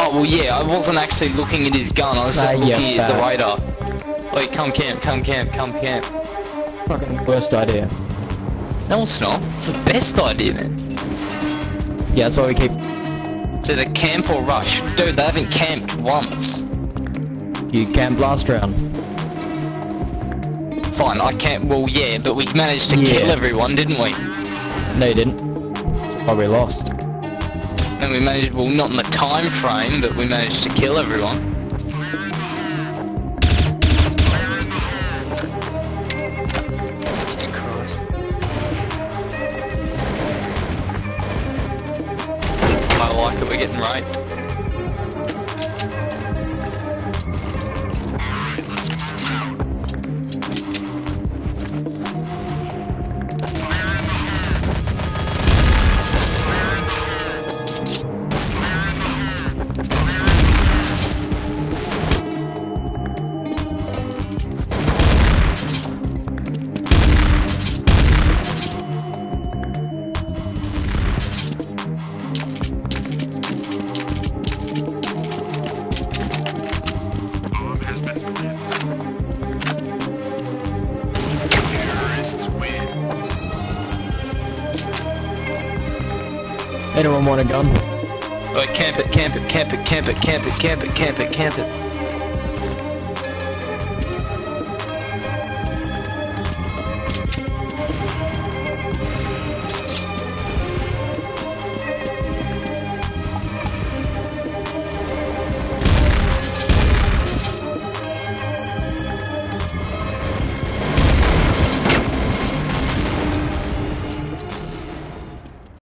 Oh, well, yeah, I wasn't actually looking at his gun, I was just yeah, looking at the radar. Wait, come camp, come camp, come camp. Fucking worst idea. No, it's not. It's the best idea, man. Yeah, that's why we keep To the camp or rush. Dude, they haven't camped once. you camp last round. Fine, I can't. Well, yeah, but we managed to Yeah. kill everyone, didn't we? No, you didn't. Oh, we lost. And we managed. Well, not in the time frame, but we managed to kill everyone. I like it. We're getting raped. Anyone want a gun? Alright, camp it, camp it, camp it, camp it, camp it, camp it, camp it, camp it.